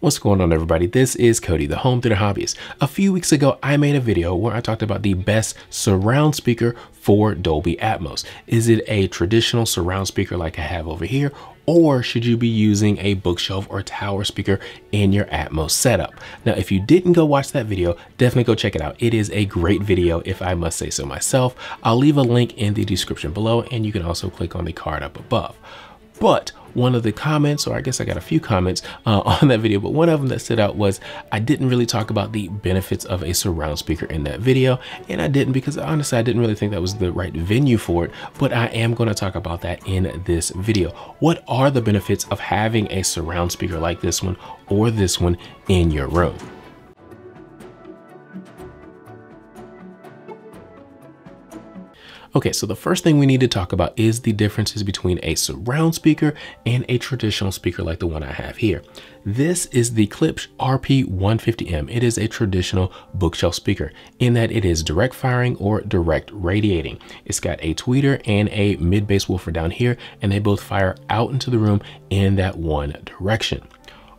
What's going on everybody? This is Cody, the home theater hobbyist. A few weeks ago, I made a video where I talked about the best surround speaker for Dolby Atmos. Is it a traditional surround speaker like I have over here, or should you be using a bookshelf or tower speaker in your Atmos setup? Now, if you didn't go watch that video, definitely go check it out. It is a great video, if I must say so myself. I'll leave a link in the description below, and you can also click on the card up above. But one of the comments, or I guess I got a few comments uh, on that video, but one of them that stood out was I didn't really talk about the benefits of a surround speaker in that video. And I didn't because honestly, I didn't really think that was the right venue for it, but I am going to talk about that in this video. What are the benefits of having a surround speaker like this one or this one in your room? Okay, so the first thing we need to talk about is the differences between a surround speaker and a traditional speaker like the one I have here. This is the Klipsch RP150M. It is a traditional bookshelf speaker in that it is direct firing or direct radiating. It's got a tweeter and a mid-bass woofer down here, and they both fire out into the room in that one direction.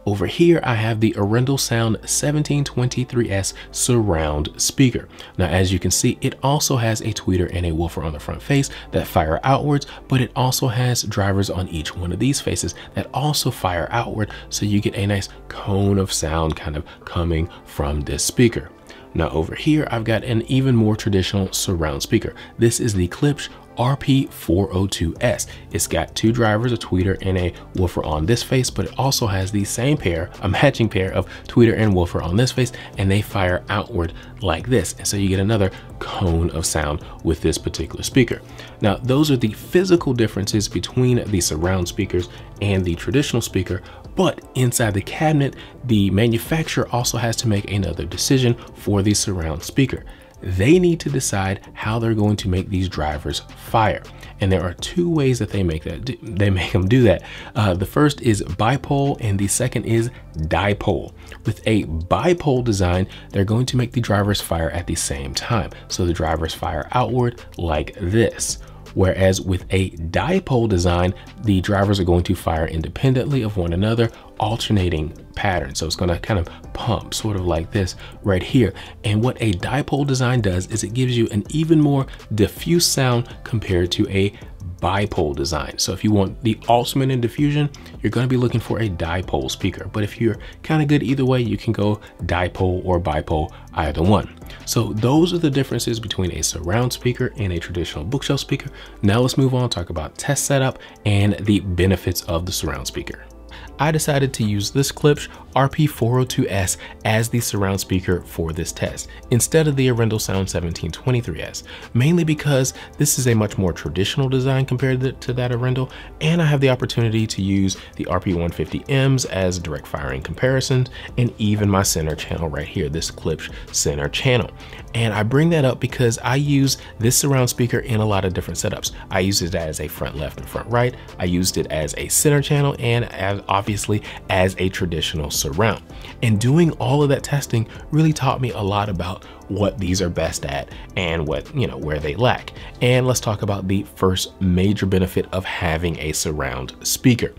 Over here, I have the Arendal Sound 1723S surround speaker. Now, as you can see, it also has a tweeter and a woofer on the front face that fire outwards, but it also has drivers on each one of these faces that also fire outward. So you get a nice cone of sound kind of coming from this speaker. Now over here, I've got an even more traditional surround speaker. This is the Klipsch RP402S. It's got two drivers, a tweeter and a woofer on this face, but it also has the same pair, a matching pair of tweeter and woofer on this face, and they fire outward like this. And so you get another cone of sound with this particular speaker. Now, those are the physical differences between the surround speakers and the traditional speaker, but inside the cabinet, the manufacturer also has to make another decision for the surround speaker they need to decide how they're going to make these drivers fire. And there are two ways that they make that they make them do that. Uh, the first is bipole and the second is dipole. With a bipole design, they're going to make the drivers fire at the same time. So the drivers fire outward like this. Whereas with a dipole design, the drivers are going to fire independently of one another, alternating pattern. So it's going to kind of pump sort of like this right here. And what a dipole design does is it gives you an even more diffuse sound compared to a bipole design. So if you want the ultimate in diffusion, you're going to be looking for a dipole speaker. But if you're kind of good either way, you can go dipole or bipole, either one. So those are the differences between a surround speaker and a traditional bookshelf speaker. Now let's move on talk about test setup and the benefits of the surround speaker. I decided to use this Klipsch RP402S as the surround speaker for this test, instead of the Arendal Sound 1723S, mainly because this is a much more traditional design compared to that Arendal, and I have the opportunity to use the RP150Ms as direct firing comparisons, and even my center channel right here, this Klipsch center channel. And I bring that up because I use this surround speaker in a lot of different setups. I use it as a front left and front right. I used it as a center channel and as obviously as a traditional surround. And doing all of that testing really taught me a lot about what these are best at and what, you know, where they lack. And let's talk about the first major benefit of having a surround speaker.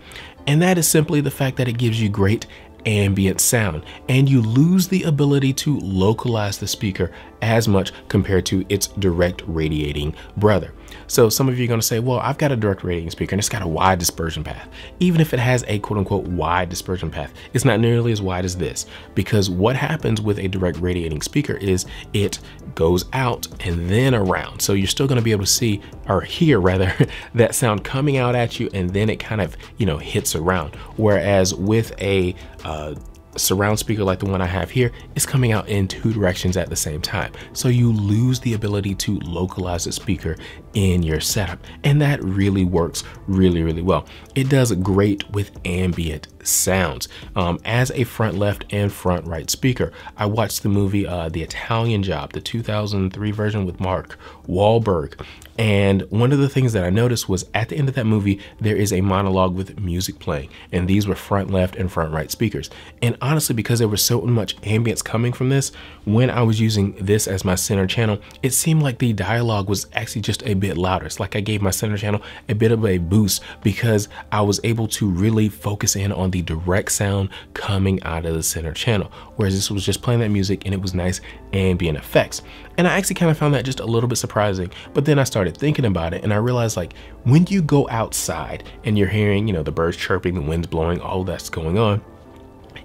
And that is simply the fact that it gives you great ambient sound and you lose the ability to localize the speaker as much compared to its direct radiating brother. So some of you are going to say, well, I've got a direct radiating speaker and it's got a wide dispersion path. Even if it has a quote unquote wide dispersion path, it's not nearly as wide as this because what happens with a direct radiating speaker is it goes out and then around. So you're still going to be able to see or hear rather that sound coming out at you and then it kind of, you know, hits around. Whereas with a uh, surround speaker like the one I have here is coming out in two directions at the same time. So you lose the ability to localize the speaker in your setup. And that really works really, really well. It does great with ambient sounds. Um, as a front left and front right speaker, I watched the movie uh, The Italian Job, the 2003 version with Mark Wahlberg. And one of the things that I noticed was at the end of that movie, there is a monologue with music playing, and these were front left and front right speakers. And honestly, because there was so much ambience coming from this, when I was using this as my center channel, it seemed like the dialogue was actually just a bit louder. It's like I gave my center channel a bit of a boost because I was able to really focus in on the direct sound coming out of the center channel. Whereas this was just playing that music and it was nice ambient effects. And I actually kind of found that just a little bit surprising. But then I started thinking about it and I realized like when you go outside and you're hearing, you know, the birds chirping, the wind's blowing, all that's going on,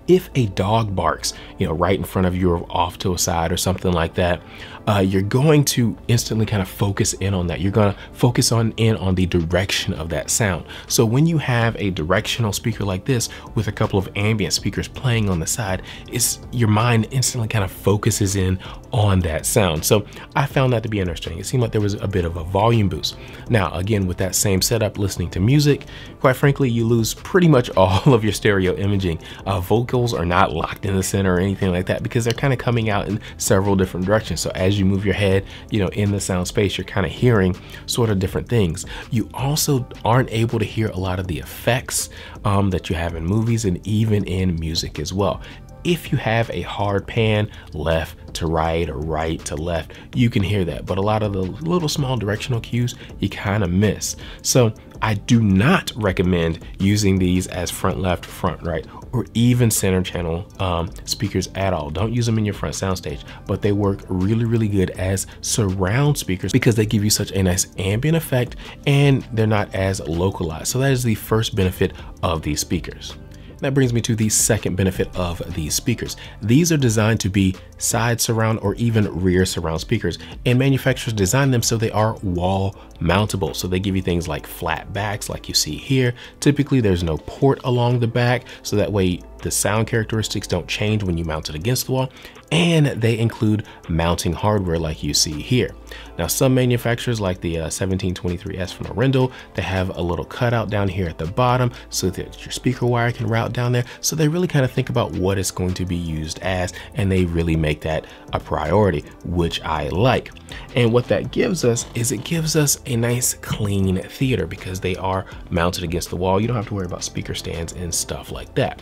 if a dog barks, you know, right in front of you or off to a side or something like that, uh, you're going to instantly kind of focus in on that. You're going to focus on in on the direction of that sound. So when you have a directional speaker like this with a couple of ambient speakers playing on the side, it's your mind instantly kind of focuses in on that sound. So I found that to be interesting. It seemed like there was a bit of a volume boost. Now, again, with that same setup, listening to music, quite frankly, you lose pretty much all of your stereo imaging. Uh, are not locked in the center or anything like that because they're kind of coming out in several different directions. So as as you move your head, you know, in the sound space, you're kind of hearing sort of different things. You also aren't able to hear a lot of the effects um, that you have in movies and even in music as well if you have a hard pan left to right or right to left, you can hear that. But a lot of the little small directional cues you kind of miss. So I do not recommend using these as front left, front right, or even center channel um, speakers at all. Don't use them in your front soundstage, but they work really, really good as surround speakers because they give you such a nice ambient effect and they're not as localized. So that is the first benefit of these speakers. That brings me to the second benefit of these speakers. These are designed to be side surround or even rear surround speakers and manufacturers design them so they are wall mountable. So they give you things like flat backs like you see here. Typically there's no port along the back so that way the sound characteristics don't change when you mount it against the wall and they include mounting hardware like you see here. Now some manufacturers like the uh, 1723S from Arendal, they have a little cutout down here at the bottom so that your speaker wire can route down there. So they really kind of think about what it's going to be used as and they really make that a priority, which I like. And what that gives us is it gives us a nice clean theater because they are mounted against the wall. You don't have to worry about speaker stands and stuff like that.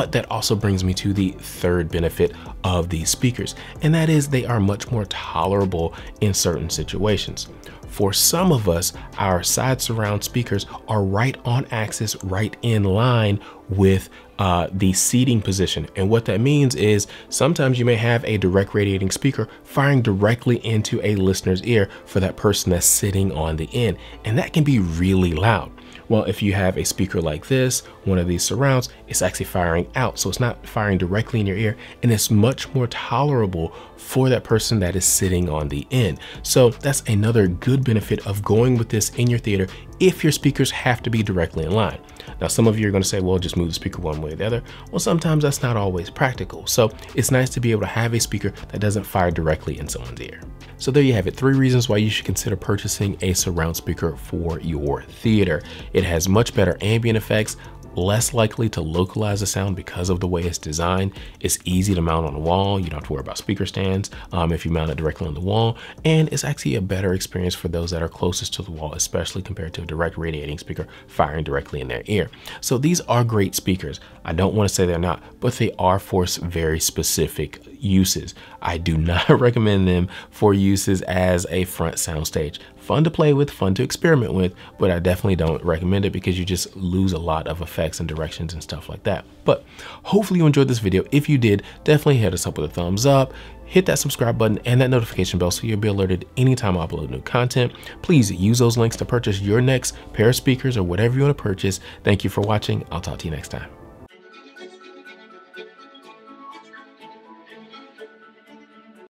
But that also brings me to the third benefit of these speakers, and that is they are much more tolerable in certain situations. For some of us, our side surround speakers are right on axis, right in line with uh, the seating position. And what that means is sometimes you may have a direct radiating speaker firing directly into a listener's ear for that person that's sitting on the end. And that can be really loud. Well, if you have a speaker like this, one of these surrounds, it's actually firing out. So it's not firing directly in your ear and it's much more tolerable for that person that is sitting on the end. So that's another good benefit of going with this in your theater if your speakers have to be directly in line. Now, some of you are going to say, well, just move the speaker one way or the other. Well, sometimes that's not always practical. So it's nice to be able to have a speaker that doesn't fire directly in someone's ear. So there you have it, three reasons why you should consider purchasing a surround speaker for your theater. It has much better ambient effects, less likely to localize the sound because of the way it's designed. It's easy to mount on the wall. You don't have to worry about speaker stands um, if you mount it directly on the wall. And it's actually a better experience for those that are closest to the wall, especially compared to a direct radiating speaker firing directly in their ear. So these are great speakers. I don't want to say they're not, but they are for very specific uses. I do not recommend them for uses as a front soundstage fun to play with, fun to experiment with, but I definitely don't recommend it because you just lose a lot of effects and directions and stuff like that. But hopefully you enjoyed this video. If you did, definitely hit us up with a thumbs up, hit that subscribe button and that notification bell so you'll be alerted anytime I upload new content. Please use those links to purchase your next pair of speakers or whatever you want to purchase. Thank you for watching. I'll talk to you next time.